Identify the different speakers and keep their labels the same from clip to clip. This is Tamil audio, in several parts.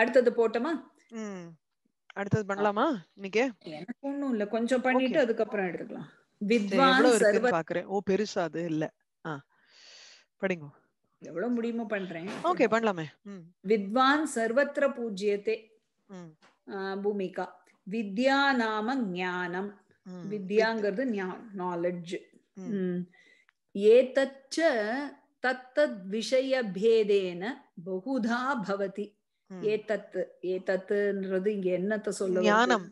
Speaker 1: அடுத்தது போட்டோமா?
Speaker 2: அடுத்தது பண்ணலாமா இன்னைக்கு?
Speaker 1: எனக்கு ஒண்ணும் இல்ல. கொஞ்சம் பண்ணிட்டு. அதுக்கப்புறம் எடுத்துக்கலாம். வித்வான் சர்வ
Speaker 2: பாக்குறேன் ஓ பெருசா அது இல்ல. படிங்க.
Speaker 1: எவ்வளவு முடியுமோ பண்றேன்.
Speaker 2: ஓகே பண்ணலாமே.
Speaker 1: வித்வான் சர்வத்திர பூஜ்யத்தே பூமிகா. வித்யா நாம ஞானம். வித்யாங்கிறது நாலெட்ஜ். ஏதச்ச தத்தத் விஷய பேதேன பகுதா பவதி.
Speaker 2: ம்.
Speaker 1: ஏதத் ஏதத்துன்றது இங்க என்னத்த சொல்ல?
Speaker 2: ஞானம்.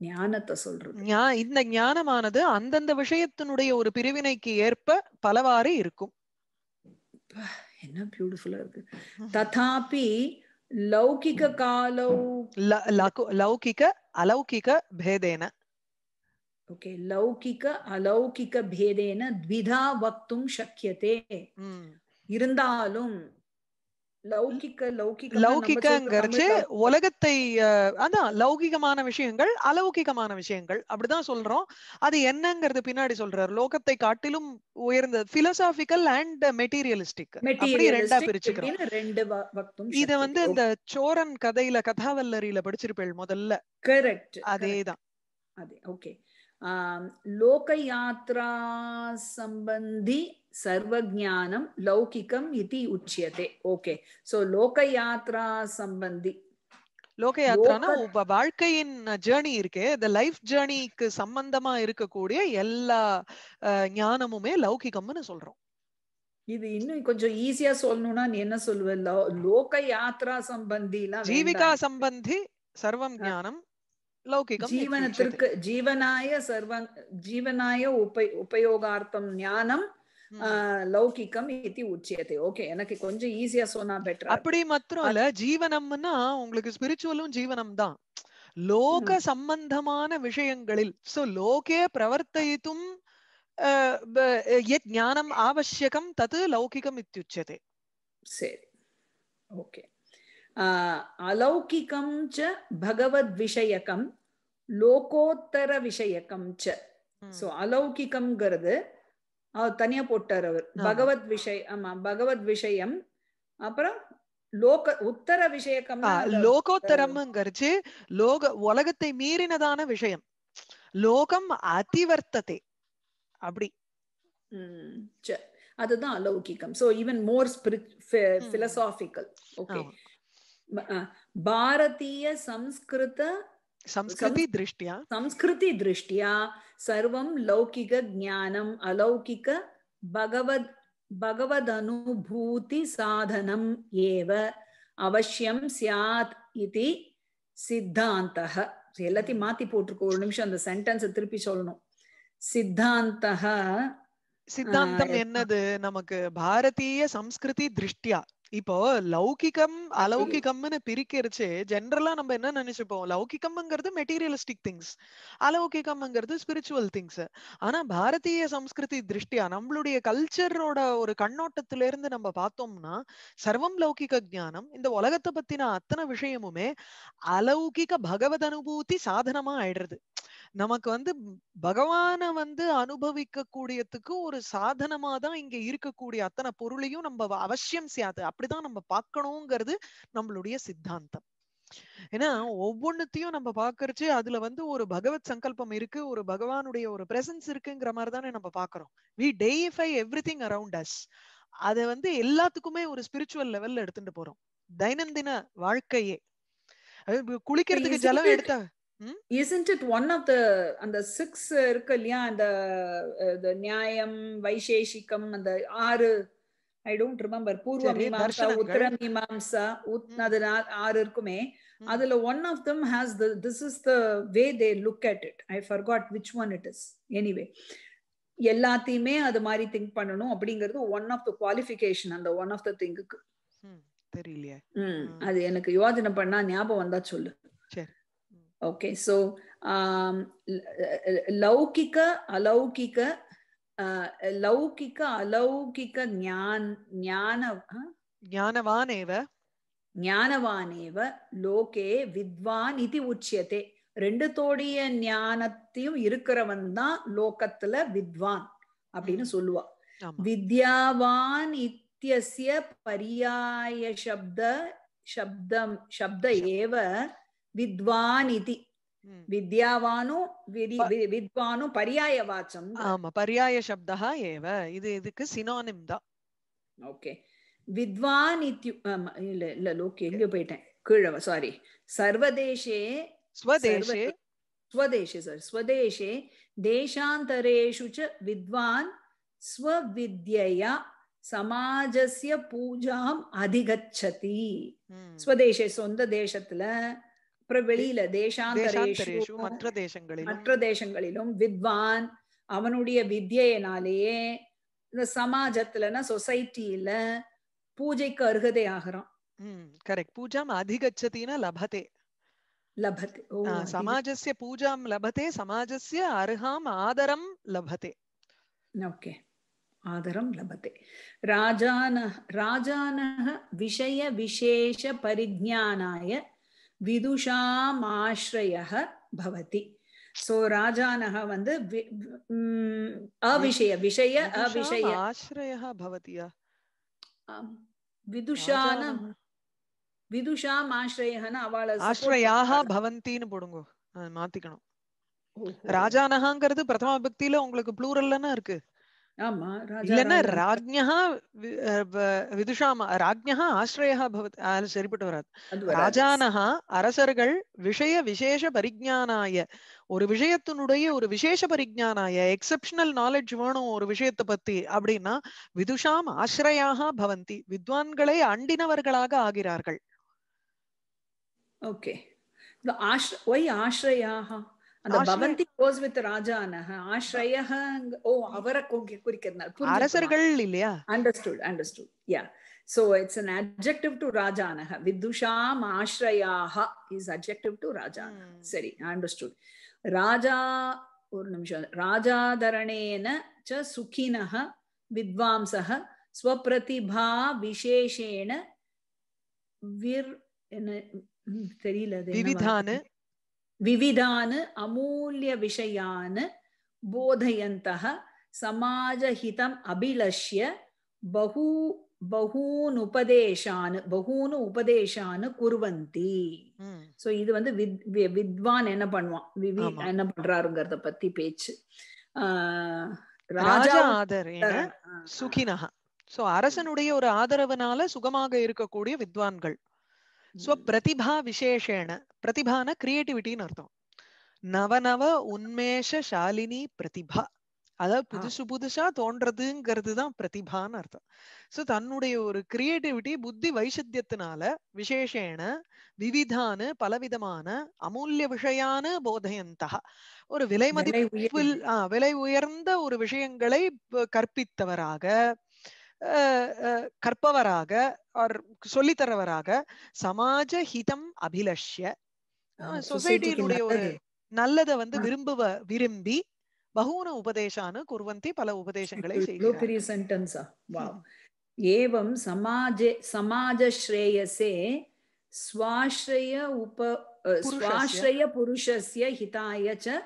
Speaker 1: ஞானத்தை சொல்றது.
Speaker 2: இந்த ஞானமானது அந்தந்த விஷயத்தினுடைய ஒரு பிரிவினைக்கு ஏற்ப பலவாறு இருக்கும்.
Speaker 1: என்ன பியூட்டிஃபுல்லா இருக்கு. ததாபி லௌகிக காலௌ.
Speaker 2: லௌகிக அலௌகிக பேதேன.
Speaker 1: ஓகே லௌகிக அலௌகிக பேதேன த்விதா வக்தும் சக்கியதே. இருந்தாலும்
Speaker 2: லௌகிக்கங்கிறச்சு உலகத்தை அதான் லௌகிகமான விஷயங்கள் அலௌகிகமான விஷயங்கள். அப்படிதான் சொல்றோம். அது என்னங்கிறது பின்னாடி சொல்றாரு. லோகத்தை காட்டிலும் உயர்ந்த பிலோசாபிக்கல் அண்ட் மெட்டீரியலிஸ்டிக் அப்படி ரெண்டா பிரிச்சுக்கிறோம். இத வந்து இந்த சோரன் கதையில கதாவல்லரியில படிச்சிருப்பேள் முதல்ல.
Speaker 1: கரெக்ட்
Speaker 2: அதேதான்.
Speaker 1: அதே ஓகே லோகயாத்ரா சம்பந்தி சர்வஜானம் லௌகிகம் இது உச்சியதே. ஓகே சோ
Speaker 2: லோகயாத்ரா சம்பந்தி.
Speaker 1: லோகயாத்ரானா
Speaker 2: உங்க வாழ்க்கையின் ஜேர்னி இருக்கு. இந்த லைஃப் ஜேர்னிக்கு சம்பந்தமா இருக்கக்கூடிய எல்லா ஞானமுமே லௌகிகம்னு சொல்றோம்.
Speaker 1: இது இன்னும் கொஞ்சம் ஈஸியா சொல்லணும்னா நீ என்ன சொல்லுவ? லோக யாத்ரா சம்பந்தி
Speaker 2: ஜீவிகா சம்பந்தி சர்வம் ஞானம்
Speaker 1: ஜீவனத்திற்கு ஜீவனாய சர்வ ஜீவனாய உப உபயோகார்த்தம் ஞானம்
Speaker 2: ம்.
Speaker 1: ஆஹ், லௌகிகம் இத்தி உச்சியத்தை. ஓகே எனக்கு கொஞ்சம் ஈஸியா சொன்னா பெட்டர்
Speaker 2: அப்படி மாத்திரம் இல்ல ஜீவனம்னா உங்களுக்கு ஸ்பிரிச்சுவலும் ஜீவனம் தான். லோக சம்பந்தமான விஷயங்களில் சோ லோகே பிரவர்த்தயித்தும் யத் ஞானம் ஆவசியகம் தது லௌகிகம் இத்யுச்யते
Speaker 1: சரி. ஓகே. அலௌகிகம் ச பகவத் விஷயகம் லோகோத்தர விஷயகம் ச. சோ அலௌகிகம்ங்கிறது அவர் தனியா போட்டார் அவர். பகவத் விஷய ஆமா பகவத் விஷயம். அப்புறம் லோக உத்தர விஷயக்கம்
Speaker 2: ஆ, லோகோத்தரம்ங்கிறச்சு லோக உலகத்தை மீறினதான விஷயம். லோகம் அதிவர்த்ததே. அப்படி.
Speaker 1: அதுதான் அலௌகிகம். So even more philosophical okay
Speaker 2: ஆமா.
Speaker 1: பாரதிய சம்ஸ்கிருத
Speaker 2: சம்ஸ்கிருதி திருஷ்டியா
Speaker 1: संस्कृति दृष्ट्या सर्वं लौकिक ज्ञानम् अलौकिक भगवद् भगवदनुभूति साधनम् एव அவசியம் சியாத் இதி சித்தாந்தः எல்லாத்தையும் மாத்தி போட்டிருக்கோம் ஒரு நிமிஷம் அந்த சென்டென்ஸ் திருப்பி சொல்லணும் சித்தாந்தः
Speaker 2: சித்தாந்தம்
Speaker 1: ஆ,
Speaker 2: என்னது நமக்கு பாரதிய சம்ஸ்கிருதி திருஷ்டியா இப்போ லௌகிகம் அலௌகிகம்னு பிரிக்கிறச்சு ஜென்ரலா நம்ம என்ன நினைச்சுப்போம்? லௌகிகம்ங்கிறது மெட்டீரியலிஸ்டிக் திங்ஸ் அலௌகிகம்ங்கிறது ஸ்பிரிச்சுவல் திங்ஸ் ஆனா பாரதிய சம்ஸ்கிருதி திருஷ்டியா நம்மளுடைய கல்ச்சரோட ஒரு கண்ணோட்டத்தில இருந்து நம்ம பார்த்தோம்னா சர்வம் லௌகிக ஞானம் இந்த உலகத்தை பத்தின அத்தனை விஷயமுமே அலௌகிக பகவத் அனுபூதி சாதனமா ஆயிடுறது. நமக்கு வந்து பகவான வந்து அனுபவிக்க கூடியதுக்கு ஒரு சாதனமா தான் இங்க இருக்கக்கூடிய அத்தனை பொருளையும் நம்ம அவசியம் செய்யாது. அப்படிதான் நம்ம பார்க்கணுங்கிறது நம்மளுடைய சித்தாந்தம். ஏன்னா ஒவ்வொன்னுத்தையும் நம்ம பாக்குறச்சு அதுல வந்து ஒரு பகவத் சங்கல்பம் இருக்கு ஒரு பகவானுடைய ஒரு பிரசன்ஸ் இருக்குங்கிற மாதிரி தானே நம்ம பாக்குறோம் we deify everything around us அதை வந்து எல்லாத்துக்குமே ஒரு ஸ்பிரிச்சுவல் லெவல்ல எடுத்துட்டு போறோம். தைனந்தின வாழ்க்கையே. குளிக்கிறதுக்கு ஜலம் எடுத்தா
Speaker 1: isn't it one of the அந்த சிக்ஸ் இருக்கு இல்லையா? அந்த நியாயம் வைசேஷிகம் அந்த ஆறு ஐ டோன்ட் ரிமெம்பர் பூர்வ மீமாம்சா. உத்தர மீமாம்சா. அது ஆறு இருக்குமே. அதுல one of them has the this is the way they look at it I forgot which one it is anyway எல்லாத்தையுமே அது மாதிரி திங்க் பண்ணணும் அப்படிங்கிறது ஒன் ஆஃப் த குவாலிஃபிகேஷன் அந்த ஒன் ஆஃப் த திங்குக்கு
Speaker 2: தெரியலையே
Speaker 1: ம். அது எனக்கு யோஜனை பண்ணா ஞாபகம் வந்தா சொல்லு
Speaker 2: சரி.
Speaker 1: ஓகே ஸோ லௌகிக அலௌகிக லௌகிக்க அலௌகிக்க ஞான் ஞான
Speaker 2: ஞானவானேவ
Speaker 1: ஞானவானேவ லோகே வித்வான் இது உச்சியதே ரெண்டுத்தோடைய ஞானத்தையும் இருக்கிறவன் தான் லோகத்துல வித்வான் அப்படின்னு சொல்லுவா வித்யாவான் இத்தியசிய பரியாய சப்த சப்தம் சப்த ஏவ
Speaker 2: வித்வான்
Speaker 1: இது வித்யாவானும் வித்வானும் பரியாய வாச்சம்
Speaker 2: ஆமா பரியாய சப்தா ஏவ. இது இதுக்கு சினானிம் தான்.
Speaker 1: ஓகே. வித்வான் இத்யு இல்ல இல்ல ஓகே எங்க போயிட்டேன். கீழே சாரி சர்வதேசே
Speaker 2: ஸ்வதேசே.
Speaker 1: ஸ்வதேசே சாரி ஸ்வதேசே தேசாந்தரேஷு ச வித்வான் ஸ்வவித்யா சமாஜஸ்ய பூஜாம்
Speaker 2: அதிகச்சதி.
Speaker 1: ஸ்வதேசே சொந்த தேசத்துல. அப்புறம் வெளியில தேசாந்தரேஷு
Speaker 2: மற்ற தேசங்களிலும்.
Speaker 1: மற்ற தேசங்களிலும் வித்வான் அவனுடைய வித்தியினாலேயே இந்த சமாஜத்துலன்னா சொசைட்டில பூஜைக்கு அருகதை ஆகிறான்.
Speaker 2: கரெக்ட். பூஜாம் அதிகச்சதினா லபதே.
Speaker 1: லபதே.
Speaker 2: சமாஜஸ்ய பூஜாம் லபதே சமாஜஸ்ய அருகாம் ஆதரம் லபதே.
Speaker 1: ஓகே. ஆதரம் லபதே. ராஜான ராஜான விஷய விசேஷ பரிஜானாய விதுஷாமாஸ்ரய பவதி. சோ ராஜானக வந்து அவிஷய விஷய அவிஷய.
Speaker 2: ஆஸ்ரய
Speaker 1: பவதியா? விதுஷான விதுஷாம் ஆஸ்ரயன்னு அவள ஆஸ்ரயாக
Speaker 2: பவந்தின்னு போடுங்க. மாத்திக்கணும். ராஜானகாங்கிறது பிரதம பக்தியில உங்களுக்கு ப்ளூரல்லன்னு இருக்கு. இல்லன்னா ராஜ்யா விதுஷாம அரசர்கள் விஷய விசேஷ பரிஜானாய ஒரு விஷயத்தினுடைய ஒரு விசேஷ பரிஜானாய எக்ஸப்ஷனல் நாலேஜ் வேணும் ஒரு விஷயத்தை பத்தி அப்படின்னா விதுஷாம் ஆசிரியாக பவந்தி வித்வான்களை அண்டினவர்களாக ஆகிறார்கள்.
Speaker 1: ஓகே. ஆஷ்ரயா அந்த பவந்தி கோஸ் வித் ராஜானஹ ஆஸ்ரயஹ ஓ அவரை குறிக்கிறது
Speaker 2: அரசர்கள் இல்லையா?
Speaker 1: Understood understood yeah so it's an objective to ராஜானஹ விதுஷாம் ஆஸ்ரயாஹ இஸ் அப்ஜெக்டிவ் டு
Speaker 2: ராஜா
Speaker 1: சரி அண்டர்ஸ்டுட் ராஜா ஒரு நிமிஷம். ராஜாதரணேன ச சுகினஹ வித்வாம்சஹ ஸ்வபிரதிபா விசேஷேன விர் என்ன தெரியல
Speaker 2: விவிதான?
Speaker 1: ವಿವಿಧಾನ್ அமூல்ய விஷயானு ಬೋಧಯಂತಹ சமாஜஹிதம் ಅಭಿಲಷ್ಯ ಬಹು பகூன் பகூனு உபதேசான்னு
Speaker 2: குருவந்தி
Speaker 1: சோ இது வந்து வித் வித்வான் என்ன பண்ணுவான்? விவி என்ன பண்றாருங்கிறத பத்தி பேச்சு.
Speaker 2: ராஜா ஆதர் சுகினஹா. சோ அரசனுடைய ஒரு ஆதரவுனால சுகமாக இருக்கக்கூடிய வித்வான்கள். ஸ்வ பிரதிபா விசேஷேன பிரதிபான கிரியேட்டிவிட்டின்னு அர்த்தம். நவநவ உன்மேஷ ஷாலினி பிரதிபா. அதாவது புதுசு புதுசா தோன்றதுங்கிறது தான் பிரதிபான்னு அர்த்தம். சோ தன்னுடைய ஒரு கிரியேட்டிவிட்டி புத்தி வைசித்தியத்தினால விசேஷேன விவிதான பலவிதமான அமூல்ய விஷயான போதயந்தா ஒரு விலை
Speaker 1: விலை
Speaker 2: மதிப்பில்
Speaker 1: உயர்ந்த-
Speaker 2: ஆ, விலை உயர்ந்த ஒரு விஷயங்களை கற்பித்தவராக கற்பவராக or சொல்லித்தரவராக சமாஜ ஹிதம் அபிலஷ்ய சொசைட்டியினுடைய ஒரு
Speaker 1: நல்லது.
Speaker 2: வந்து. விரும்புவ விரும்பி பகூன உபதேசான்னு குர்வந்தி பல உபதேசங்களை
Speaker 1: ஏவம் சமாஜே சமாஜஸ்ரேயசே ஸ்வாஸ்ரய உப. ஸ்வாஸ்ரய புருஷஸ்ய ஹிதாய ச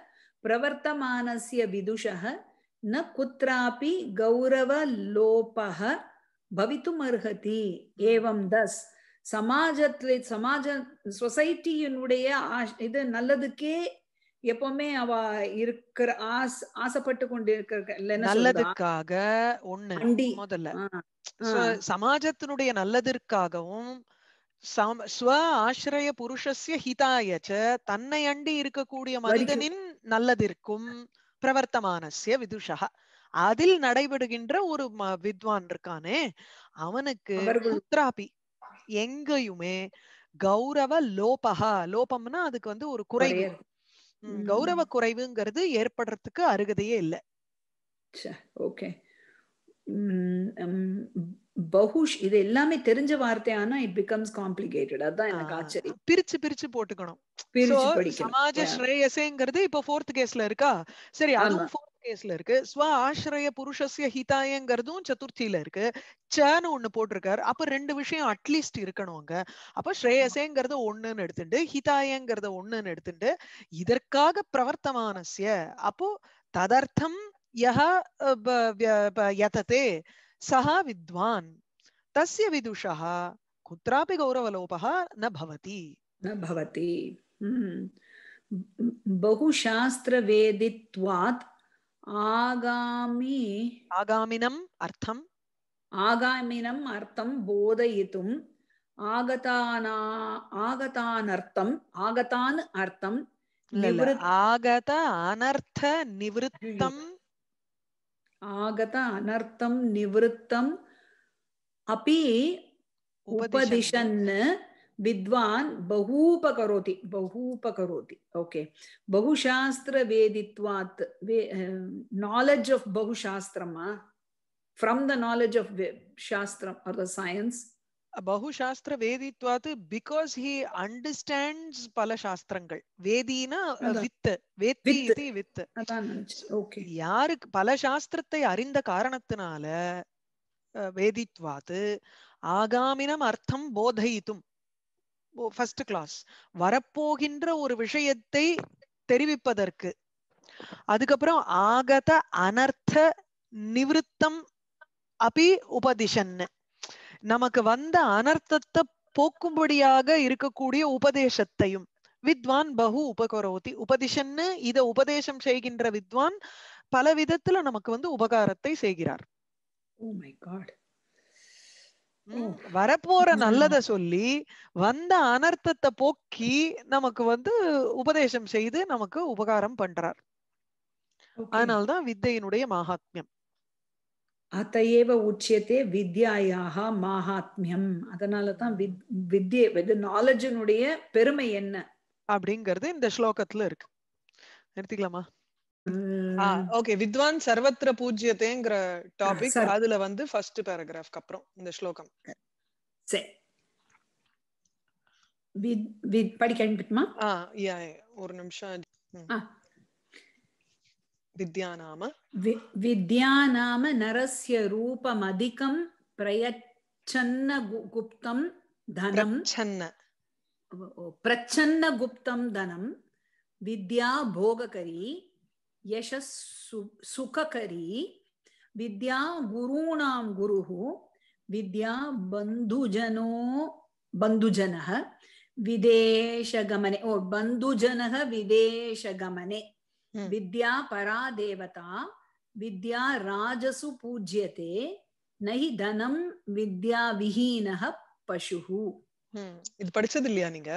Speaker 1: பிரவர்த்தமானஸ்ய விதுஷः ந குத்ராபி கௌரவ லோபக பவித்தும் அர்ஹதி ஏவம் தஸ் சமாஜத்துல சமாஜ சொசைட்டியினுடைய இது நல்லதுக்கே எப்பவுமே அவ இருக்கிற ஆஸ் ஆசைப்பட்டு கொண்டு
Speaker 2: நல்லதுக்காக ஒண்ணு முதல்ல. சமாஜத்தினுடைய நல்லதற்காகவும் ஸ்வ ஆசிரிய புருஷஸ்ய ஹிதாயச்ச தன்னை அண்டி இருக்கக்கூடிய மனிதனின் நல்லதிற்கும் பிரவர்த்தமானஸ்ய விதுஷா. அதில் நடைபெறுகின்ற ஒரு வித்வான் இருக்கானே அவனுக்கு குத்ராபி எங்கேயுமே கௌரவ லோபகா லோபம்னா அதுக்கு வந்து ஒரு குறைவு. கௌரவ குறைவுங்கிறது ஏற்படுறதுக்கு அருகதையே இல்ல.
Speaker 1: ஓகே. பகுஷ் இது எல்லாமே தெரிஞ்ச வார்த்தையானா இட் பிகம்ஸ் காம்ப்ளிகேட்டட் அதான் எனக்கு ஆச்சரியம்.
Speaker 2: பிரிச்சு பிரிச்சு போட்டுக்கணும். சமாஜ. ஸ்ரேயசேங்கிறது இப்போ ஃபோர்த் கேஸ்ல இருக்கா? சரி. அதுவும் ஃபோர்த் கேஸ்ல இருக்கு. ஸ்வ ஆசிரய புருஷஸ்ய ஹிதாயங்கிறதும் சதுர்த்தியில இருக்கு. சன்னு ஒண்ணு போட்டிருக்காரு. அப்ப ரெண்டு விஷயம் அட்லீஸ்ட் இருக்கணும் அங்க. அப்ப ஸ்ரேயசேங்கிறத ஒண்ணுன்னு எடுத்துட்டு ஹிதாயங்கிறத ஒண்ணுன்னு எடுத்துட்டு இதற்காக பிரவர்த்தமானஸ்ய. அப்போ ததர்த்தம் யஹ सः विद्वान् तस्य विदुषः
Speaker 3: कुत्रापि गौरवलोपः न भवति
Speaker 1: न भवति बहुशास्त्रवेदित्वात् आगामि
Speaker 3: आगामिनम् अर्थम्
Speaker 1: आगामिनम् अर्थं बोधयितुम् आगताना आगतानर्थम् आगतान् अर्थं
Speaker 3: आगत अनर्थ निवृत्तम्
Speaker 1: ஆகத அனர்த்தம் நிவத்தம் அப்படி உபதிஷன் வித்வான் பகூபகரோதி பகூபகரோதி. ஓகே பகுசாஸ்திர வேதித்வாத் knowledge of பகுசாஸ்திரமா? From the knowledge of shastram are the science
Speaker 3: பகுசாஸ்திர வேதித்வாத்து பிகாஸ் ஹி அண்டர்ஸ்டாண்ட்ஸ் பல சாஸ்திரங்கள். வேதினா வித்து.
Speaker 1: வேத்தி வித்து.
Speaker 3: யாருக்கு பல சாஸ்திரத்தை அறிந்த காரணத்தினால வேதித்வாத்து ஆகாமினம் அர்த்தம் போதையித்தும் ஃபர்ஸ்ட் கிளாஸ் வரப்போகின்ற ஒரு விஷயத்தை தெரிவிப்பதற்கு. அதுக்கப்புறம் ஆகத அனர்த்த நிவிருத்தம் அப்படி உபதிஷன்னு. நமக்கு வந்த அனர்த்தத்தை போக்கும்படியாக இருக்கக்கூடிய உபதேசத்தையும் வித்வான் பகு உபகரோதி. உபதிஷன்னு இத உபதேசம் செய்கின்ற வித்வான் பல விதத்துல நமக்கு வந்து உபகாரத்தை செய்கிறார்.
Speaker 1: காட்
Speaker 3: ம், வரப்போற. நல்லத சொல்லி வந்த அனர்த்தத்தை போக்கி நமக்கு வந்து உபதேசம் செய்து நமக்கு உபகாரம் பண்றார். அதனால்தான் வித்தையினுடைய மகாத்மியம்.
Speaker 1: அத்த ஏவ உச்சியத்தே வித்யாயாக மாஹாத்மியம். அதனால தான் வித் வித்யை இது நாலேஜினுடைய பெருமை என்ன?
Speaker 3: அப்படிங்கிறது இந்த ஸ்லோகத்துல இருக்கு. நிறுத்திக்கலாமா?
Speaker 2: ஓகே வித்வான் சர்வத்திர பூஜ்யத்தேங்கிற டாபிக். அதுல வந்து ஃபர்ஸ்ட் பேராகிராஃப்க்கு அப்புறம் இந்த ஸ்லோகம்.
Speaker 1: சரி படிக்க
Speaker 2: ஒரு நிமிஷம். विद्या
Speaker 1: नाम विद्या नाम नरस्य रूपमधिकं प्रयच्छन्न गुप्तं धनं
Speaker 2: प्रच्छन्न
Speaker 1: प्रच्छन्न गुप्तं धनं विद्या भोगकरी यशस्सु सुखकरी विद्या गुरूणां गुरुः विद्या बन्धुजनो बन्धुजनः विदेशगमने ओ बन्धुजनः विदेशगमने வித்யா பரா தேவதா வித்யா ராஜசு பூஜ்யத்தே நஹி தனம் வித்யா விஹீனக
Speaker 2: பசுஹு. இது படிச்சது இல்லையா நீங்க?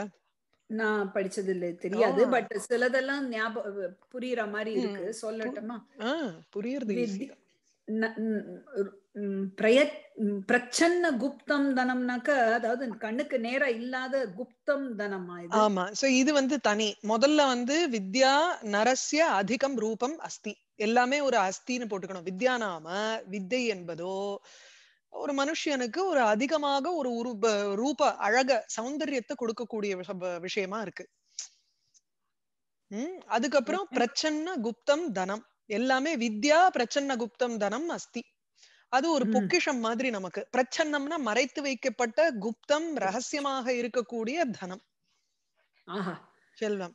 Speaker 1: நான் படிச்சது இல்ல தெரியாது பட் சிலதெல்லாம் ஞாபகம் புரியற மாதிரி இருக்கு. சொல்லட்டுமா?
Speaker 2: புரியுறது
Speaker 1: பிரயத் பிரச்சன்ன குப்தம் தனம்னாக்க அதாவது கண்ணுக்கு நேரா இல்லாத குப்தம் தனமா இது?
Speaker 2: ஆமா. சோ இது வந்து தனி. முதல்ல வந்து வித்யா நரஸ்ய அதிகம் ரூபம் அஸ்தி. எல்லாமே ஒரு அஸ்தின்னு போட்டுக்கணும். வித்யா நாம வித்தை என்பதோ ஒரு மனுஷனுக்கு ஒரு அதிகமாக ஒரு உருப ரூப அழக சௌந்தரியத்தை கொடுக்கக்கூடிய விஷ- விஷயமா இருக்கு. உம் அதுக்கப்புறம். பிரச்சன்ன குப்தம் தனம். எல்லாமே வித்யா பிரச்சன்ன குப்தம் தனம் அஸ்தி. அது ஒரு. பொக்கிஷம் மாதிரி நமக்கு. பிரச்சன்னம்னா மறைத்து வைக்கப்பட்ட குப்தம் ரகசியமாக இருக்கக்கூடிய தனம்.
Speaker 1: ஆஹா.
Speaker 2: செல்வம்.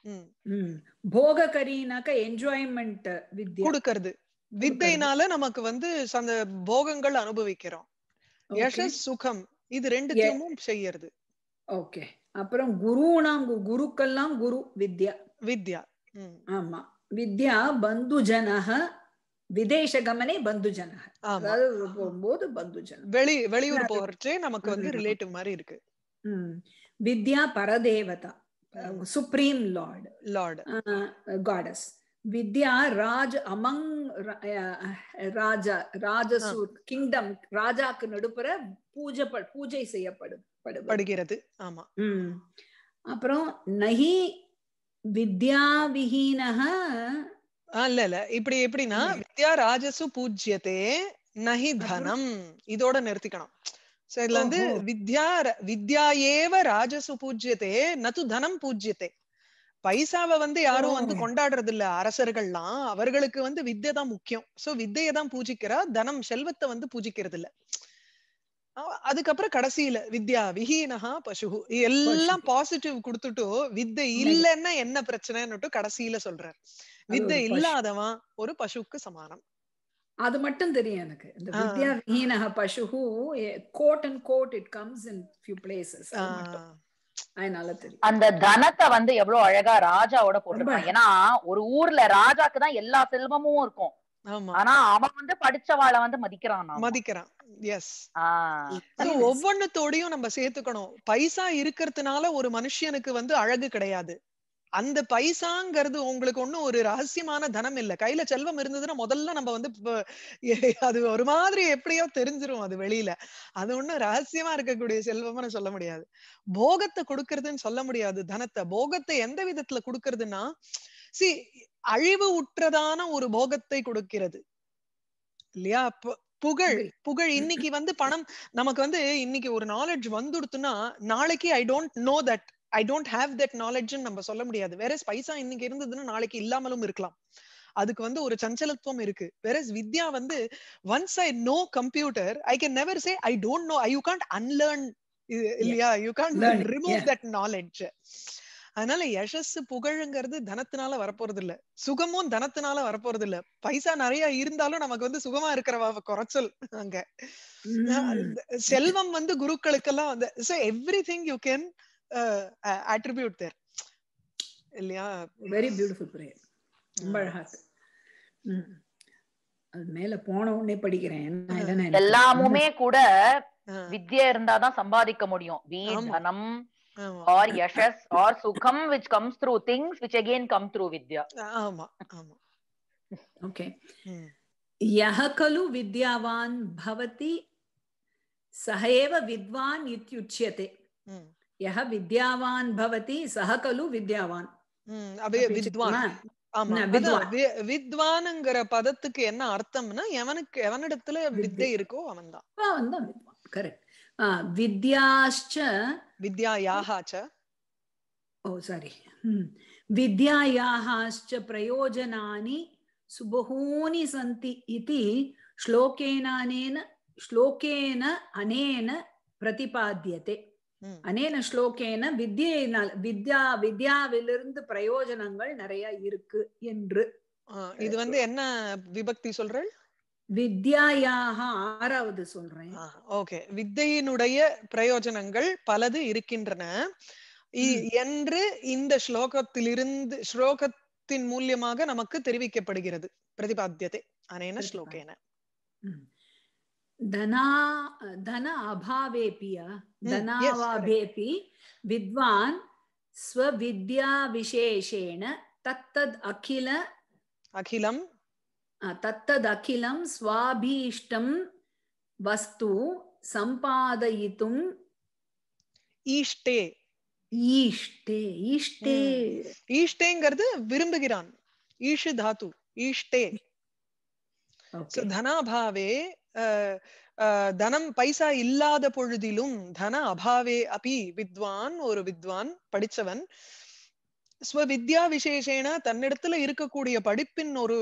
Speaker 1: ம். போககரினாக்க என்ஜாய்மெண்ட்
Speaker 2: கொடுக்கறது. வித்தைனால நமக்கு வந்து அந்த போகங்கள் அனுபவிக்கிறோம். யசஸ் சுகம். இது ரெண்டுத்தையும் செய்யறது.
Speaker 1: ஓகே. அப்புறம் குருனாம் கு- குருக்கெல்லாம் குரு வித்யா.
Speaker 2: வித்யா.
Speaker 1: ஆமா. வித்யா பந்துஜனக விதேசகமனே பந்துஜனக
Speaker 2: ஆமா.
Speaker 1: அதாவது போகும்போது பந்துஜன
Speaker 2: வெளி வெளியூர் போறச்சே நமக்கு வந்து. ரிலேட்டிவ் மாதிரி இருக்கு.
Speaker 1: வித்யா பரதேவதா. சுப்ரீம் லார்ட்
Speaker 2: லார்ட்
Speaker 1: காடஸ் வித்யா ராஜ் அமங் ராஜா ராஜசு கிங்டம் ராஜாக்கு நடுப்புற பூஜை பூஜை செய்யப்படும்.
Speaker 2: படுகிறது. ஆமா.
Speaker 1: அப்புறம் நகி வித்யாவிஹீனக
Speaker 2: ஆ, இல்ல இல்ல. இப்படி எப்படின்னா. வித்யா ராஜசு பூஜ்யத்தே நஹி? தனம். இதோட நிறுத்திக்கணும். சோ இதுல வந்து. வித்யா வித்யா ஏவ ராஜசு பூஜ்யத்தே நது தனம் பூஜ்யத்தே பைசாவை வந்து யாரும் வந்து. கொண்டாடுறது இல்ல அரசர்கள்லாம். அவர்களுக்கு வந்து வித்யை தான் முக்கியம். சோ வித்தையை தான் பூஜிக்கிறா தனம் செல்வத்தை வந்து பூஜிக்கிறது இல்ல அதுக்கப்புறம் கடைசியில வித்யா விஹீனஹா பசுகு எல்லாம் பாசிட்டிவ் கொடுத்துட்டு வித்தை இல்லைன்னா என்ன பிரச்சனைன்னுட்டு கடைசியில சொல்றார்.
Speaker 1: அது
Speaker 2: வித்தை. இல்லாதவன் ஒரு பசுவுக்கு சமானம்.
Speaker 1: அது மட்டும் தெரியும் எனக்கு. இந்த. வித்யா விஹீனஹ பசுஹு god and god it comes
Speaker 2: in
Speaker 1: few places
Speaker 4: அந்த தனத்தை வந்து எவ்வளவு அழகா ராஜாவோட போட்டிருக்கான் ஏன்னா ஒரு ஊர்ல ராஜாக்கு தான் எல்லா செல்வமும் இருக்கும்.
Speaker 2: ஆமா.
Speaker 4: ஆனா அவன் வந்து படிச்சவாளை வந்து மதிக்கிறான்.
Speaker 2: மதிக்கிறான். எஸ். ஒவ்வொன்னுத்தோடையும் நம்ம சேர்த்துக்கணும். பைசா இருக்கிறதுனால ஒரு மனுஷனுக்கு வந்து அழகு கிடையாது. அந்த பைசாங்கிறது உங்களுக்கு ஒண்ணும் ஒரு ரகசியமான தனம் இல்ல. கையில செல்வம் இருந்ததுன்னா முதல்ல நம்ம வந்து அது ஒரு மாதிரி எப்படியோ தெரிஞ்சிரும் அது வெளியில. அது ஒண்ணும் ரகசியமா இருக்கக்கூடிய செல்வம்னு சொல்ல முடியாது. போகத்தை கொடுக்கறதுன்னு சொல்ல முடியாது தனத்தை. போகத்தை எந்த விதத்துல கொடுக்கறதுன்னா சி அழிவு உற்றதான ஒரு போகத்தை கொடுக்கிறது. இல்லையா? புகழ்.
Speaker 1: புகழ்.
Speaker 2: புகழ் இன்னைக்கு வந்து பணம் நமக்கு வந்து இன்னைக்கு ஒரு நாலேஜ் வந்துடுத்துன்னா நாளைக்கு I don't know that I don't have that knowledge நம்ம சொல்ல முடியாது. வேற பைசா இன்னைக்கு இருந்ததுன்னா நாளைக்கு இல்லாமலும் இருக்கலாம். அதுக்கு வந்து ஒரு சஞ்சலத்துவம் இருக்கு. வேற வித்யா வந்து once I know computer I can never say I don't know you can't unlearn இல்லையா?
Speaker 1: You it, remove.
Speaker 2: That knowledge அதனால யசஸ் புகழுங்கிறது தனத்தினால வரப்போறது இல்ல சுகமும் தனத்தினால வரப்போறது இல்ல பைசா நிறைய இருந்தாலும் நமக்கு வந்து சுகமா இருக்கிறவ குறைச்சல் அங்க. செல்வம் வந்து குருக்களுக்கெல்லாம் வந்து so everything you can uh, attribute there இல்லையா?
Speaker 1: வெரி பியூட்டிஃபுல் பிரேயர் ரொம்ப அழகா அது மேல போன உடனே படிக்கிறேன்.
Speaker 4: எல்லாமுமே கூட வித்யா இருந்தாதான் சம்பாதிக்க முடியும்.
Speaker 2: வீணம்
Speaker 4: ஆர் யஷஸ் ஆர் சுகம் which comes through things which again come through வித்யா.
Speaker 2: ஆமா ஆமா.
Speaker 1: ஓகே யஹ கலு வித்யாவான் பவதி சஹேவ வித்வான்
Speaker 2: இத்யுச்சியதே.
Speaker 1: यः विद्यावान् भवति सः खलु विद्यावान्
Speaker 2: வித்வான்ங்கிற பதத்துக்கு என்ன அர்த்தம்னா எவனுக்கு எவனிடத்துல
Speaker 1: வித்தை
Speaker 2: இருக்கோ அவன் தான்
Speaker 1: அவன் தான் வித்வான் கரெக்ட்
Speaker 2: வித்யாச்ச
Speaker 1: வித்யாயாச்ச ஓ சாரி வித்யாயாச்ச பிரயோஜனானி சுபகூனி சந்தி இது ஸ்லோகேனானேன ஸ்லோகேன அனேன
Speaker 2: பிரதிபாத்தியதே.
Speaker 1: அனேன ஸ்லோகேன வித்யினால் வித்யா வித்யாவிலிருந்து பிரயோஜனங்கள் நிறைய இருக்கு என்று
Speaker 2: இது வந்து என்ன விபக்தி சொல்றேன்
Speaker 1: வித்யாயாக ஆறாவது சொல்றேன்.
Speaker 2: ஓகே. வித்தையினுடைய பிரயோஜனங்கள் பலது இருக்கின்றன. என்று இந்த ஸ்லோகத்திலிருந்து ஸ்லோகத்தின் மூலியமாக நமக்கு தெரிவிக்கப்படுகிறது. பிரதிபாத்தியத்தை. அனேன ஸ்லோகேன.
Speaker 1: धना धन अभावेऽपि अ,
Speaker 2: yes,
Speaker 1: धनाभावेऽपि विद्वान् स्वविद्याविशेषेण तत्तद् अखिल
Speaker 2: அகிலம்
Speaker 1: अ, तत्तद् अखिलं स्वाभीष्टं वस्तु सम्पादयितुम्
Speaker 2: ஈஷ்டே
Speaker 1: ईष्टे ईष्टे
Speaker 2: ஈஷ்டேங்கிறது விரும்புகிறான் ஈஷு தாத்து ஈஷ்டே So,
Speaker 1: Okay.
Speaker 2: தனாபாவே அஹ், அஹ், தனம் பைசா இல்லாத பொழுதிலும் தன அபாவே அபி வித்வான் ஒரு வித்வான் படிச்சவன். ஸ்வவித்யா விசேஷேன தன்னிடத்துல இருக்கக்கூடிய படிப்பின் ஒரு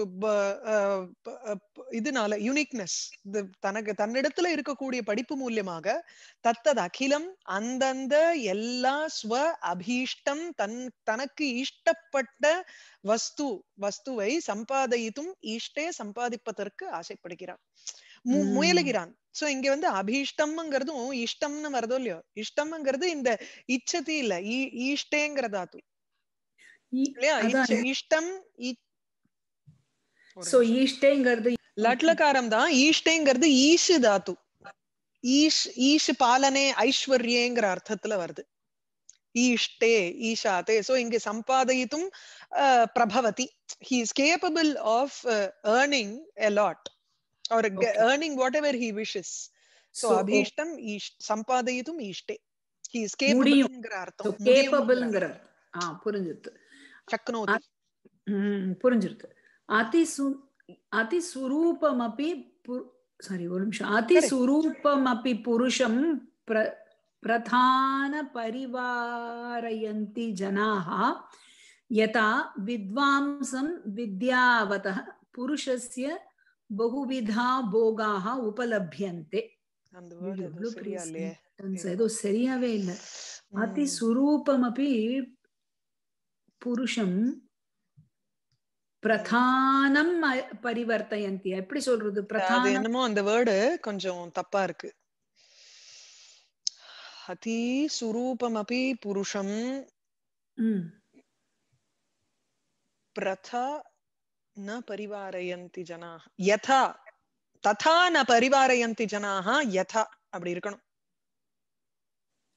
Speaker 2: இதனால யூனிக்னஸ் தனக்கு தன்னிடத்துல இருக்கக்கூடிய படிப்பு மூலியமாக தத்தது அகிலம் அந்தந்த எல்லா ஸ்வ அபீஷ்டம் தன் தனக்கு இஷ்டப்பட்ட வஸ்து வஸ்துவை சம்பாதித்தும் ஈஷ்டே சம்பாதிப்பதற்கு ஆசைப்படுகிறான். முயலுகிறான். சோ இங்க வந்து அபீஷ்டம்ங்கிறதும் இஷ்டம்னு வருதோ இல்லையோ? இஷ்டம்ங்கிறது இந்த இச்சதி இல்ல. ஈஷ்டேங்கிற தாத்து. இல்லையா? இஷ்டம் நிமிஷம்.
Speaker 1: ஈஷ்டேங்கிறது
Speaker 2: லட்லகாரம் தான் ஈஷ்டேங்கிறது ஈஷு தாத்து. ஈஷ் ஈஷு பாலனே ஐஸ்வர்யேங்கிற அர்த்தத்துல வருது. ஈஷ்டே ஈஷாதே சோ இங்க சம்பாதயித்தும் பிரபவதி. He is capable of earning a lot or
Speaker 1: okay.
Speaker 2: earning whatever he wishes.
Speaker 1: So,
Speaker 2: so abhishtam ish, sampadayithum
Speaker 1: ishte.
Speaker 2: He
Speaker 1: is
Speaker 2: capable.
Speaker 1: Capable. Ah, புரிஞ்சிருது
Speaker 2: சக்னோதி
Speaker 1: புரிஞ்சிருது அதிசு அதிஸ்வரூபமபி சாரி ஒரு நிமிஷம் அதிஸ்வரூபமபி புருஷம் பிரதான பரிவாரயந்தி ஜனாக
Speaker 2: யதா வித்வாம்சம்
Speaker 1: வித்யாவத
Speaker 2: புருஷஸ்ய
Speaker 1: பகுவிதா
Speaker 2: போகாக
Speaker 1: உபலபியந்தே ஏதோ சரியாவே இல்லை அதி சுரூபமபி புருஷம் பிரதானம் பரிவர்த்தயந்தி எப்படி சொல்றது பிரதானம்
Speaker 2: என்னமோ அந்த வேர்டு கொஞ்சம் தப்பா இருக்கு அதி அப்படி புருஷம் பிரத ந பரிவாரயந்தி ஜனாக யதா ததா ந பரிவாரயந்தி ஜனாக யதா அப்படி இருக்கணும்.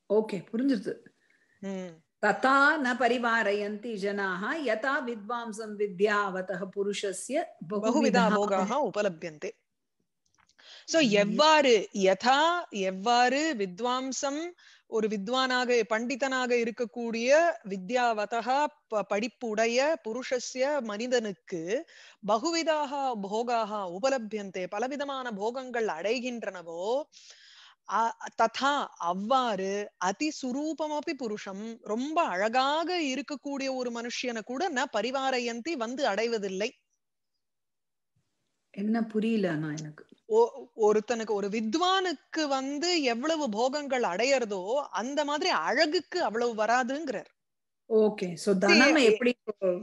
Speaker 1: ஓகே புரிஞ்சிருது. ததா ந பரிவாரயந்தி ஜனாः யதா வித்வாம்சம் வித்யாவதः
Speaker 2: பகுவிதா
Speaker 1: பகுவிதா
Speaker 2: போகாக உபலபியந்தே சோ
Speaker 1: ம்.
Speaker 2: எவ்வாறு யதா எவ்வாறு வித்வாம்சம் ஒரு வித்வானாக பண்டிதனாக இருக்கக்கூடிய வித்யாவதா படிப்புடைய புருஷஸ்ய மனிதனுக்கு பகுவிதாக போகாக உபலபியந்தே பலவிதமான போகங்கள் அடைகின்றனவோ ததா அவ்வாறு அதி சுரூபமபி புருஷம் ரொம்ப அழகாக இருக்கக்கூடிய ஒரு மனுஷியனை கூட ந பரிவாரயந்தி வந்து அடைவதில்லை
Speaker 1: என்ன புரியல நான் எனக்கு
Speaker 2: ஒருத்தனுக்கு ஒரு வித்வானுக்கு வந்து எவ்வளவு போகங்கள் அடையறதோ அந்த மாதிரி அழகுக்கு அவ்வளவு வராதுங்கிறார்.
Speaker 1: ஓகே.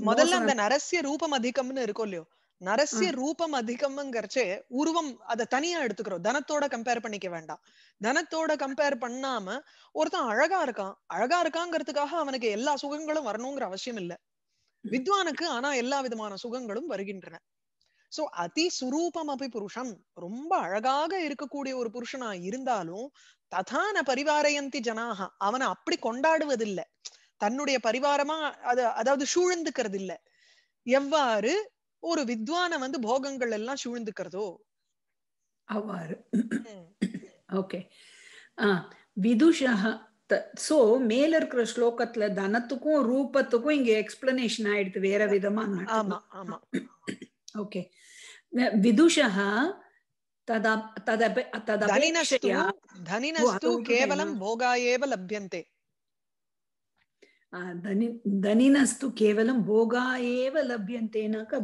Speaker 2: முதல்ல அந்த நரசிய ரூபம் அதிகம்னு இருக்கும் இல்லையோ? நரசிய ரூபம் அதிகம்ங்கிறச்சே உருவம் அதை தனியா எடுத்துக்கிறோம். தனத்தோட கம்பேர் பண்ணிக்க வேண்டாம். தனத்தோட கம்பேர் பண்ணாம ஒருத்தன் அழகா இருக்கான். அழகா இருக்காங்கிறதுக்காக அவனுக்கு எல்லா சுகங்களும் வரணுங்கிற அவசியம் இல்ல. வித்வானுக்கு ஆனா எல்லா விதமான சுகங்களும் வருகின்றன. சோ அதி சுரூபம் அப்படி புருஷன் ரொம்ப அழகாக இருக்கக்கூடிய ஒரு புருஷனா இருந்தாலும் ததான பரிவாரயந்தி ஜனாக அவனை அப்படி கொண்டாடுவதில்லை. தன்னுடைய பரிவாரமா அது அதாவது சூழ்ந்துக்கிறது இல்ல எவ்வாறு ஒரு வித்வான வந்து போகங்கள் எல்லாம் சூழ்ந்துக்கிறதோ.
Speaker 1: அவ்வாறு. ஓகே. விதுஷः சோ மேல இருக்கிற ஸ்லோகத்துல தனத்துக்கும் ரூபத்துக்கும் இங்க எக்ஸ்பிளனேஷன் ஆயிடுது வேற விதமா
Speaker 2: ஆமா ஆமா.
Speaker 1: ஓகே விதுஷः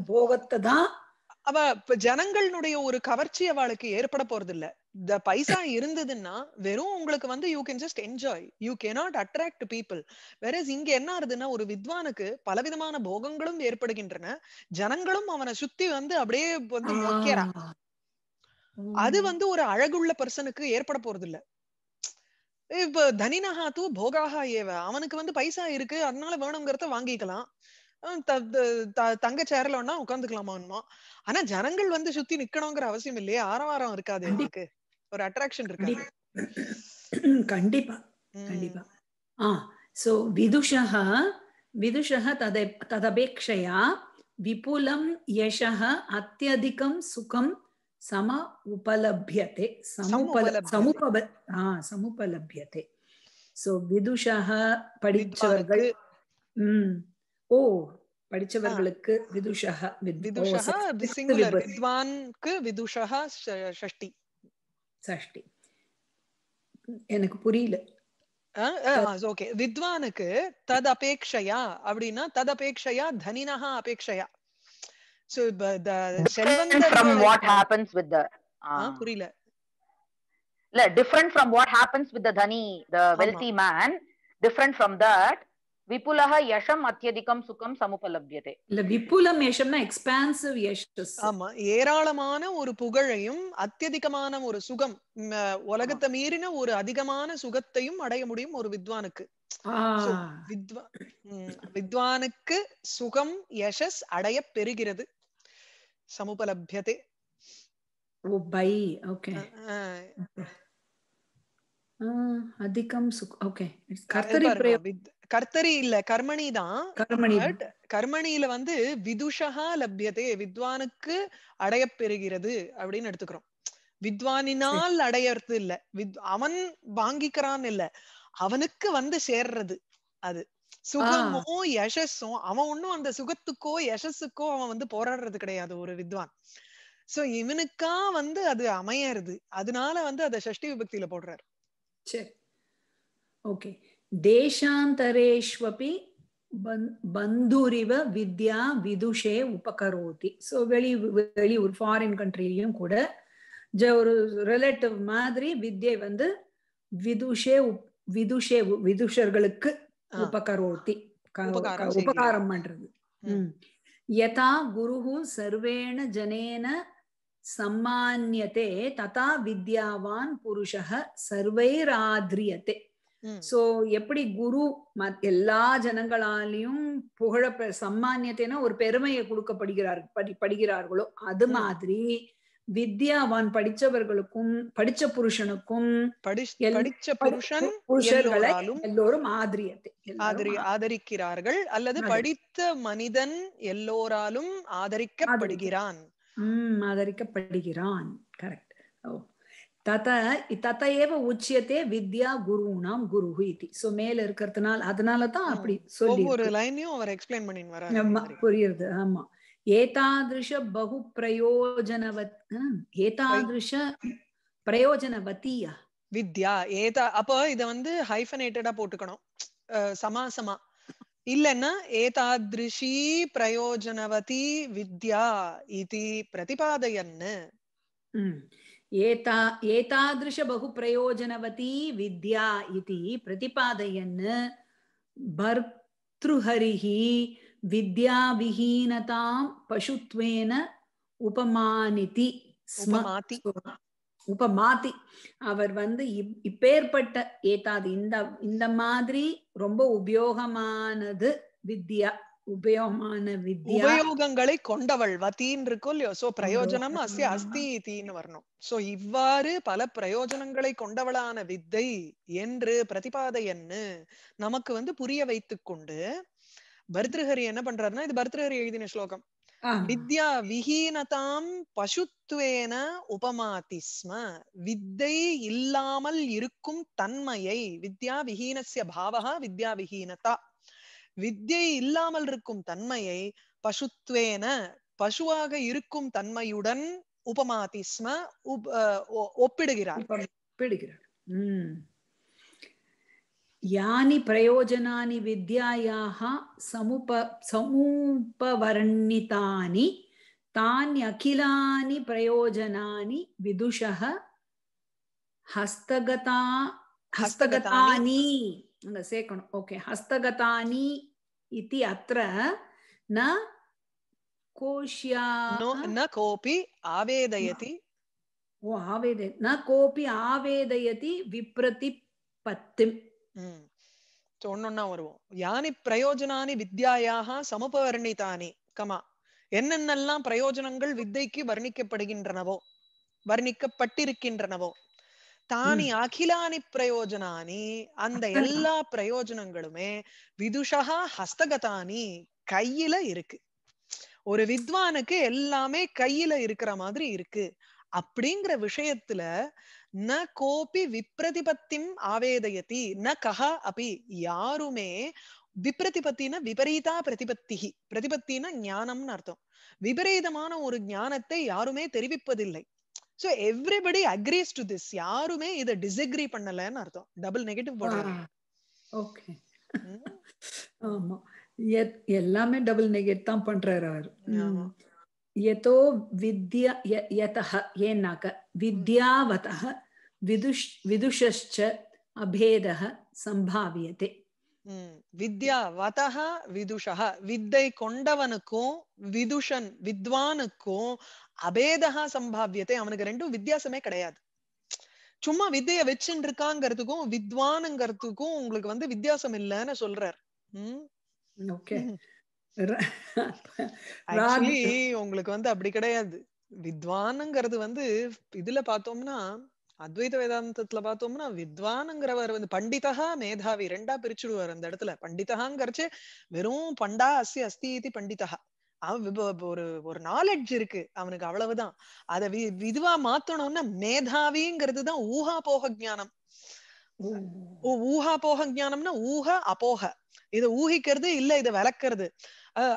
Speaker 1: போகத்தை தான்
Speaker 2: அவ ஜனங்களுடைய ஒரு கவர்ச்சி அவளுக்கு ஏற்பட போறது இல்ல இந்த பைசா இருந்ததுன்னா வெறும் உங்களுக்கு வந்து you can just enjoy you cannot attract people வேற இங்க என்ன ஆறுதுன்னா ஒரு வித்வானுக்கு பலவிதமான போகங்களும் ஏற்படுகின்றன. ஜனங்களும் அவனை சுத்தி வந்து அப்படியே வந்து. அது வந்து ஒரு அழகுள்ள பர்சனுக்கு ஏற்பட போறது இல்ல இப்ப தனினஹா தூ போகாகா ஏவ அவனுக்கு வந்து பைசா இருக்கு அதனால வேணுங்கிறத வாங்கிக்கலாம். த- த- த- தங்க சேர்ல உட்காந்துக்கலாமா ஆனா ஜனங்கள் வந்து சுத்தி நிக்கணுங்கிற அவசியம் இல்லையே. ஆரவாரம் இருக்காது. எனக்கு ஒரு அட்ராக்ஷன் இருக்கு
Speaker 1: கண்டிப்பா. கண்டிப்பா. ஆ சோ விதுஷः விதுஷः தத ததபேக்ஷயா விபுலம் யஷः அத்தியதிகம் சுகம் சம உபலபியதே
Speaker 2: சமுபல
Speaker 1: சமுப ஆ சமுபலபியதே சோ விதுஷாக படிச்சவர்கள் உம் ஓ படிச்சவர்களுக்கு விதுஷாக
Speaker 2: வித்வான்க்கு விதுஷாக ஷஷ்டி.
Speaker 1: சஷ்டி எனக்கு புரியல
Speaker 2: ஓகே வித்வானுக்கு தத் அபேக்ஷையா அப்படின்னா தத் அபேக்ஷையா தனினஹா அபேக்ஷையா சோ
Speaker 4: different
Speaker 2: செல்வந்தர்
Speaker 4: from what happens with the
Speaker 2: ah,
Speaker 4: uh,
Speaker 2: புரியல
Speaker 4: இல்ல different from what happens with the dhani the wealthy man different from that விபுலக யஷம் அத்தியதிகம் சுகம் சமுபலபியதே.
Speaker 1: இல்ல விபுலம் யசம்னா எக்ஸ்பான்சிவ் யஷஸ்.
Speaker 2: ஆமா ஏராளமான ஒரு புகழையும் அத்தியதிகமான ஒரு சுகம் உலகத்தை மீறின ஒரு அதிகமான சுகத்தையும் அடைய முடியும் ஒரு வித்வானுக்கு. வித்வானுக்கு சுகம் யசஸ் அடைய பெறுகிறது. சமுபலபியதே.
Speaker 1: Oh bye okay. அதிகம் சுக் ஓகே. கர்த்தரி பிரயோகம்
Speaker 2: கர்த்தரி இல்ல கர்மணி தான். கர்மணியில வந்து விதுஷா லப்யதே வித்வானுக்கு அடையப் பெறுகிறது அப்படின்னு எடுத்துக்கிறோம். வித்வானினால் அடையறது இல்ல. வித் அவன் வாங்கிக்கிறான் இல்ல. அவனுக்கு வந்து சேர்றது அது. சுகமோ யசஸும் அவன் ஒண்ணும் அந்த சுகத்துக்கோ யசஸுக்கோ அவன் வந்து போராடுறது கிடையாது ஒரு வித்வான். சோ இவனுக்கா வந்து அது அமையறது. அதனால வந்து அதை ஷஷ்டி விபக்தியில போடுறாரு.
Speaker 1: சரி. ஓகே. தேசாந்தரேஷ்வபி பந்துரிவ வித்யா விதுஷே உபகரோதி ஸோ வெளி வெளி ஒரு ஃபாரின் கண்ட்ரிலையும் கூட ஜ ஒரு ரிலேட்டிவ் மாதிரி வித்யை வந்து விதுஷே விதுஷே விதுஷர்களுக்கு உபகரோதி
Speaker 2: உபகாரம்
Speaker 1: பண்றது. யதா குருஹு சர்வேண ஜனேன சம்மானியதே ததா வித்யாவான் புருஷ
Speaker 2: சர்வைராத்ரியதே.
Speaker 1: சோ எப்படி குரு எல்லா ஜனங்களாலையும் புகழ சம்மானியத்தைனா ஒரு பெருமையை கொடுக்கப்படுகிறார் படி படுகிறார்களோ அது. மாதிரி வித்யாவான் படிச்சவர்களுக்கும் படிச்ச புருஷனுக்கும்
Speaker 2: படிச்ச புருஷன்
Speaker 1: புருஷர்களை எல்லோரும் ஆதரியத்தை
Speaker 2: ஆதரிக்கிறார்கள் அல்லது படித்த மனிதன் எல்லோராலும் ஆதரிக்கப்படுகிறான்.
Speaker 1: ஆதரிக்கப்படுகிறான். கரெக்ட். ஓ தத தத ஏவ உச்சியத்தே வித்யா குருணாம் குருஹு இதி சோ மேல இருக்கிறதுனால அதனால தான் அப்படி சொல்லி இருக்கு.
Speaker 2: லைனையும் அவர் எக்ஸ்பிளைன் பண்ணின்னு வராரு.
Speaker 1: புரியுது ஆமா ஏதாதிருஷ பகு பிரயோஜனவத் ஏதாதிருஷ பிரயோஜனவதியா
Speaker 2: வித்யா ஏதா அப்போ இத வந்து ஹைஃபனேட்டடா போட்டுக்கணும் சமாசமா இல்லைன்னா ஏதாதிருஷி பிரயோஜனவதி வித்யா இது பிரதிபாதயன்னு.
Speaker 1: एता एतादृश बहु प्रयोजनवती विद्या इति प्रतिपादयन् भर्तृहरिः विद्याविहीनतां पशुत्वेन उपमानिति स्म
Speaker 2: உபமாதி
Speaker 1: உபமாதி அவர் வந்து இப்- இப்பேற்பட்ட ஏதாது இந்த இந்த மாதிரி ரொம்ப உபயோகமானது வித்யா உபயோகமான வித்யா.
Speaker 2: உபயோகங்களை கொண்டவள். வத்தின்னு இருக்கும் இல்லையோ? சோ பிரயோஜனம் அஸ்ய. அஸ்தி இத்தின்னு வரணும். சோ இவ்வாறு பல பிரயோஜனங்களை கொண்டவளான வித்தை என்று பிரதிபாதையன்னு நமக்கு வந்து புரிய வைத்துக் கொண்டு பர்திருஹரி என்ன பண்றாருன்னா இது பர்திருஹரி எழுதின ஸ்லோகம். வித்யா விஹீனதாம் பசுத்வேன உபமாதி ஸ்ம வித்தை இல்லாமல் இருக்கும் தன்மையை வித்யா விஹீனஸ்ய பாவகா வித்யா விஹீனதா. வித்யை இல்லாமல் இருக்கும் தன்மையை பசுத்வேன பசுவாக இருக்கும் தன்மையுடன் உபமாதி ஸ்ம ஒப்பிடுகிறார்.
Speaker 1: ஒப்பிடுகிறார். யானி பிரயோஜனானி வித்யாயாः சமுப சமூபவர்ணிதானி தானி அகிலானி பிரயோஜனானி விதுஷः ஹஸ்தகதா ஹஸ்தகதானி. அங்க சேர்க்கணும். ஓகே ஹஸ்தகதானி இத்தி அத்த ந கோஷ்யா
Speaker 2: ந கோபி ஆவேதயதி
Speaker 1: ஓ ஆவேத ந கோபி ஆவேதயதி
Speaker 2: விப்ரதி பத்தும் ஒன்னொன்னா வருவோம் யானி பிரயோஜனானி வித்யாயாக சமபவர்ணிதானி கமா என்னென்னலாம் பிரயோஜனங்கள் வித்தைக்கு வர்ணிக்கப்படுகின்றனவோ வர்ணிக்கப்பட்டிருக்கின்றனவோ தானி அகிலானி பிரயோஜனானி அந்த எல்லா பிரயோஜனங்களுமே விதுஷா ஹஸ்தகதானி கையில இருக்கு. ஒரு வித்வானுக்கு எல்லாமே கையில இருக்கிற மாதிரி இருக்கு. அப்படிங்கிற விஷயத்துல ந கோபி விப்ரதிபத்திம் ஆவேதயதி ந கஹ அபி யாருமே விப்ரதிபத்தின விபரீதா பிரதிபத்திகி பிரதிபத்தின ஞானம்னு அர்த்தம். விபரீதமான ஒரு ஞானத்தை யாருமே தெரிவிப்பதில்லை. So everybody agrees to this யாருமே இதை டிஸ்அக்ரி பண்ணலன்னு அர்த்தம். டபுள் நெகட்டிவ் போடுறாங்க
Speaker 1: ஓகே. ஆமா. எத்- எல்லாமே டபுள் நெகேட் தான் பண்றாரு அவர். யதோ வித்யா ய- யதः ஏன்னாக்க வித்யாவதः விதுஷ் விதுஷश्च அபேதः சம்பாவியதே.
Speaker 2: வித்யா வதஹ விதுஷः வித்தை கொண்டவனுக்கும் விதுஷன் வித்வானுக்கும் அபேதஹா சம்பாவியத்தை அவனுக்கு ரெண்டும் வித்தியாசமே கிடையாது. சும்மா வித்தைய வச்சுட்டு இருக்காங்கிறதுக்கும் வித்வானுங்கிறதுக்கும் உங்களுக்கு வந்து வித்தியாசம் இல்லைன்னு சொல்றார். உங்களுக்கு வந்து அப்படி கிடையாது. வித்வானுங்கிறது வந்து இதுல பார்த்தோம்னா அத்வைத வேதாந்தத்துல பார்த்தோம்னா வித்வானுங்கிறவர் வந்து பண்டிதா மேதாவி ரெண்டா பிரிச்சுடுவார் அந்த இடத்துல. பண்டிதகாங்கிறச்சு வெறும் பண்டா அஸ்தி அஸ்தி இது பண்டிதா ஒரு ஒரு நாலெட்ஜ் இருக்கு. அவனுக்கு அவ்வளவுதான். அத வி- விதுவா மாத்தணும்னா மேதாவிங்கிறது தான் ஊஹா போக ஞானம். ஊ- ஊஹா போக ஞானம்னா ஊஹ அபோக இத ஊகிக்கிறது இல்ல இத விளக்குறது.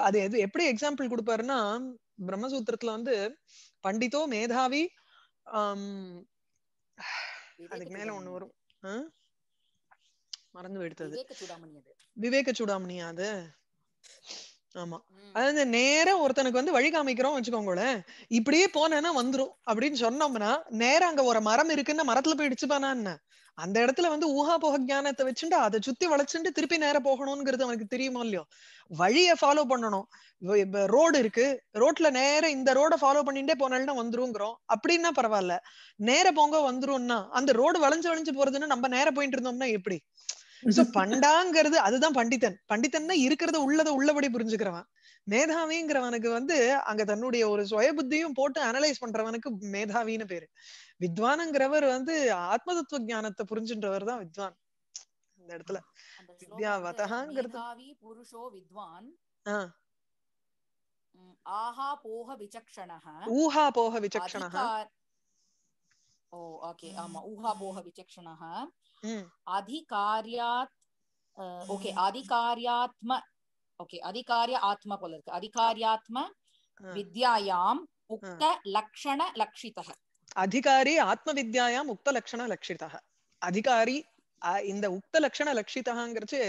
Speaker 2: அது எது எப்படி எக்ஸாம்பிள் கொடுப்பாருன்னா பிரம்மசூத்திரத்துல வந்து பண்டிதோ மேதாவி அதுக்கு மேல ஒண்ணு வரும்? மறந்து போயிடுத்தது
Speaker 4: விவேக சூடாமணி அது.
Speaker 2: விவேக சூடாமணியா அது. ஆமா. அதாவது நேரா ஒருத்தனுக்கு வந்து வழி காமிக்கிறோம் வச்சுக்கோங்களேன் இப்படியே போனேன்னா வந்துரும். அப்படின்னு சொன்னோம்னா நேரா அங்க ஒரு மரம் இருக்குன்னு மரத்துல போய் இடிச்சுப்பானா என்ன? அந்த இடத்துல வந்து ஊகா போக ஞானத்தை வச்சுட்டு அதை சுத்தி வளைச்சுட்டு திருப்பி நேரா போகணுங்கிறது அவனுக்கு தெரியுமோ இல்லையோ? வழிய ஃபாலோ பண்ணணும். ரோடு இருக்கு. ரோட்ல நேரா இந்த ரோட ஃபாலோ பண்ணிட்டே போனாலும் வந்துருங்கிறோம். அப்படின்னா பரவாயில்ல. நேர போங்க வந்துரும்னா அந்த ரோடு வளைஞ்சு வளைஞ்சு போறதுன்னு நம்ம நேர போயிட்டு இருந்தோம்னா எப்படி? சோ பண்டாங்கிறது அதுதான் பண்டிதன். பண்டிதன்னா இருக்கிறத உள்ளத உள்ளபடி புரிஞ்சுக்கிறவன். மேதாவிங்கிறவனுக்கு வந்து அங்க தன்னுடைய ஒரு சுய புத்தியும் போட்டு அனலைஸ் பண்றவனுக்கு மேதாவின்னு பேரு. வித்வானுங்கிறவர் வந்து ஆத்ம தத்துவ ஞானத்தை புரிஞ்சுன்றவர் தான் வித்வான். இந்த இடத்துல. வித்யாவதகாங்கிறது-
Speaker 5: புருஷோ வித்வான். ஆஹா போக விசக்ஷணः
Speaker 2: ஊஹா போக விசக்ஷணா
Speaker 5: அதிகார் ஓ ஓகே ஆமா. ஊஹா போக விசக்ஷணः
Speaker 2: ம்.
Speaker 5: அதிகாரியாத் ஓகே அதிகாரியாத்ம ஓகே அதிகாரிய ஆத்ம போல இருக்கு. அதிகாரியாத்ம
Speaker 2: ஆ.
Speaker 5: வித்யாயாம் உக்த லக்ஷண லக்ஷிதः
Speaker 2: அதிகாரி ஆத்ம வித்யாயாம் உக்த லட்சண லட்சிதா அதிகாரி இந்த உக்த லட்சண லட்சிதாங்கிறச்சு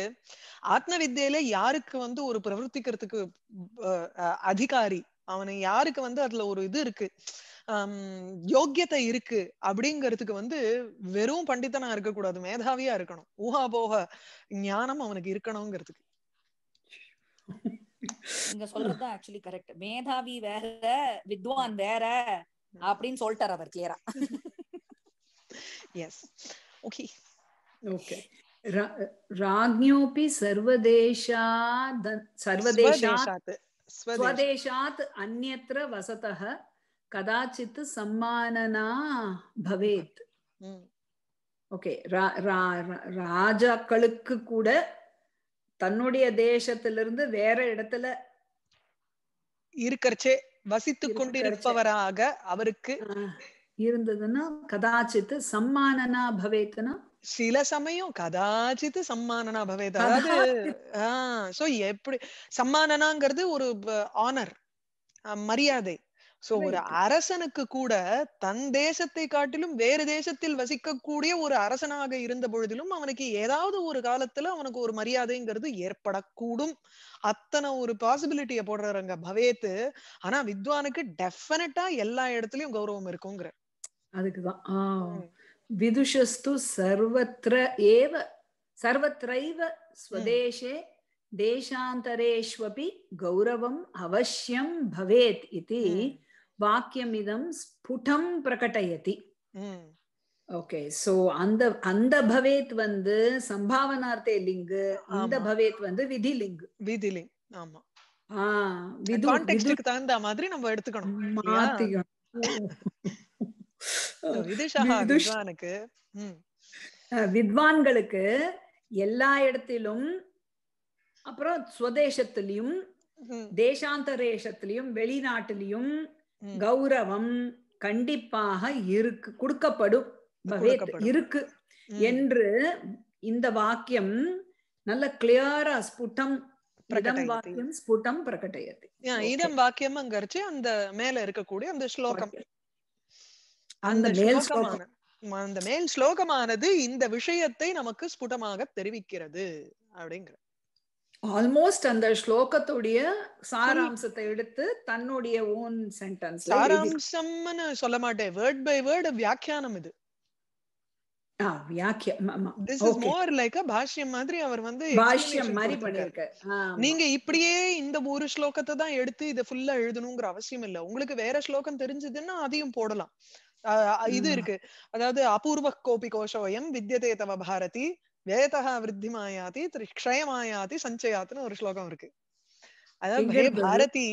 Speaker 2: ஆத்ம வித்யில யாருக்கு வந்து ஒரு பிரவர்த்திக்கிறதுக்கு அதிகாரி. அவனை யாருக்கு வந்து அதுல ஒரு இது இருக்கு? யோக்கியத்தை இருக்கு அப்படிங்கிறதுக்கு வந்து வெறும் பண்டிதனா இருக்கக்கூடாது மேதாவியா இருக்கணும் ஊஹா போக ஞானம் அவனுக்கு இருக்கணுங்கிறதுக்கு
Speaker 5: இங்க சொல்றதுதான் ஆக்சுவலி கரெக்ட் மேதாவி வேற வித்வான் வேற அப்படின்னு சொல்லிட்டார் அவர் கிளியரா
Speaker 2: எஸ் ஓகே
Speaker 1: ओके राज्ञोऽपि सर्वदेशाद् सर्वदेशात् स्वदेशात् अन्यत्र वसतः கதாச்சித் சம்மானனா பவேத். ஓகே. ராஜாக்களுக்கு கூட தன்னுடைய தேசத்திலிருந்து வேற இடத்துல
Speaker 2: இருக்கிறச்சே வசித்து கொண்டிருப்பவராக அவருக்கு
Speaker 1: இருந்ததுன்னா கதாச்சித்து சம்மானனா பவேத்னா
Speaker 2: சில சமயம் கதாச்சித்து சம்மானனா பவேத். அதாவது ஆஹ் சோ எப்படி சம்மானனாங்கிறது ஒரு ஆனர் மரியாதை. சோ ஒரு. அரசனுக்கு கூட தன் தேசத்தை காட்டிலும் வேறு தேசத்தில் வசிக்கக்கூடிய ஒரு அரசனாக இருந்த பொழுதிலும் அவனுக்கு ஏதாவது ஒரு காலத்துல அவனுக்கு ஒரு மரியாதைங்கிறது ஏற்படக்கூடும். அத்தனை ஒரு பாசிபிலிட்டிய போடுறாருங்க பவேத்து. ஆனா வித்வானுக்கு டெஃபினட்டா எல்லா இடத்துலயும் கௌரவம் இருக்குங்கிற.
Speaker 1: அதுக்குதான். விதுஷஸ்து சர்வத்ர ஏவ சர்வத்ரைவ ஸ்வதேशे தேசாந்தரேஷ்வபி கௌரவம் அவசியம் பவேத் இதி. வாக்கியமிதம் ஸ்புடம் பிரகடயதி
Speaker 2: ம்.
Speaker 1: ஓகே சோ அந்த அந்த பவேத் வந்து சம்பாவனார்த்தே லிங்கு
Speaker 2: ஆமா.
Speaker 1: பவேத் வந்து விதி லிங்கு
Speaker 2: விதிலிங் ஆமா
Speaker 1: ஆ விது விது
Speaker 2: கான்டெக்ஸ்டுக்கு தகுந்த மாதிரி நம்ம எடுத்துக்கணும்?
Speaker 1: மாத்திக்கணும் வித்வான்களுக்கு எல்லா இடத்திலும் அப்புறம் ஸ்வதேசத்திலையும்
Speaker 2: ம்,
Speaker 1: தேசாந்தரேஷத்திலையும் வெளிநாட்டிலையும். கௌரவம் கண்டிப்பாக இருக்கு கொடுக்கப்படும். இருக்கு. என்று இந்த வாக்கியம் நல்ல கிளியரா இதம்
Speaker 2: பிரகடயதி.
Speaker 1: வாக்கியம்
Speaker 2: Yeah,
Speaker 1: Okay.
Speaker 2: இதம் வாக்கியம்ங்கிறச்சு அந்த மேல இருக்கக்கூடிய அந்த ஸ்லோகம்
Speaker 1: அந்த மேல்
Speaker 2: அந்த மேல் ஸ்லோகமானது இந்த விஷயத்தை நமக்கு ஸ்புடமாக தெரிவிக்கிறது அப்படிங்கிற
Speaker 1: ஆல்மோஸ்ட் அந்த ஸ்லோகத்துடைய சாராம்சத்தை எடுத்து தன்னுடைய ஓன் சென்டென்ஸ்
Speaker 2: சாராம்சம்னு சொல்ல மாட்டேன். வேர்ட் பை வேர்ட் வியாக்கியானம் இது. நீங்க இப்படியே இந்த ஒரு ஸ்லோகத்தை தான் எடுத்து இதை ஃபுல்லா எழுதணுங்கிற அவசியம் இல்ல. உங்களுக்கு வேற ஸ்லோகம் தெரிஞ்சதுன்னா அதையும் போடலாம். இது. இருக்கு. அதாவது அபூர்வ கோபி கோஷோயம் வித்யதே தவ பாரதி. வேதா விருத்தி மாயாதி க்ஷயமாயாதி சஞ்சயாத்துன்னு ஒரு ஸ்லோகம் இருக்கு. அதாவது? பாரதி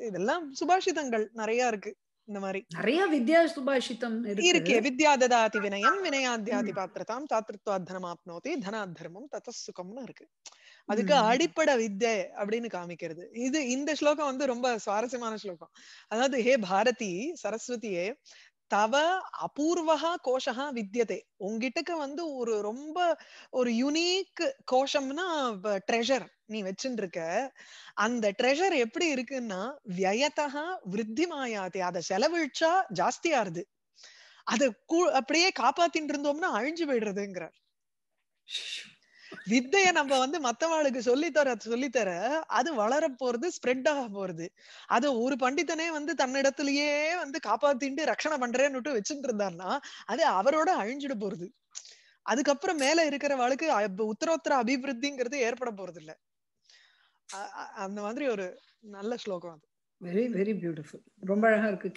Speaker 2: இதெல்லாம் சுபாஷிதங்கள் நிறைய இருக்கு இந்த மாதிரி.
Speaker 1: நிறைய வித்யா சுபாஷிதம்
Speaker 2: இருக்கே. வித்யா ததாதி வினயம் வினயாத்யாதி பாத்திரதாம் தாத்திருத்வாத் தனமாப்னோதி தனாத் தர்மம் தத சுகம்னு இருக்கு. அதுக்கு. அடிப்படை வித்யை அப்படின்னு காமிக்கிறது. இது இந்த ஸ்லோகம் வந்து ரொம்ப சுவாரஸ்யமான ஸ்லோகம். அதாவது ஹே பாரதி சரஸ்வதியே தவ அபூர்வகா கோஷகா வித்யதே. உங்ககிட்டக்கு வந்து ஒரு ரொம்ப ஒரு யுனீக் கோஷம்னா ட்ரெஷர் நீ வச்சுருக்க அந்த ட்ரெஷர் எப்படி இருக்குன்னா வியத்தகா விருத்தி மாயாதி. அதை செலவிழிச்சா ஜாஸ்தியாருது அதை கூ அப்படியே காப்பாத்திட்டு இருந்தோம்னா அழிஞ்சு போயிடுறதுங்கிறார். வித்தைய நம்ம வந்து மத்தவாளுக்கு சொல்லித்தர சொல்லித்தர அது வளர போறது ஸ்ப்ரெட் ஆக போறது. அது ஒரு பண்டிதனே வந்து தன்னிடத்திலேயே வந்து காப்பாத்திட்டு ரக்ஷணை பண்றேன்னு வச்சுட்டு இருந்தாருன்னா அது அவரோட அழிஞ்சிட போறது. அதுக்கப்புறம் மேல இருக்கிறவாளுக்கு உத்தரோத்தர அபிவிருத்திங்கிறது ஏற்பட போறது இல்ல அந்த மாதிரி ஒரு நல்ல ஸ்லோகம் அது.
Speaker 1: வெரி வெரி பியூட்டிஃபுல் ரொம்ப அழகா இருக்கு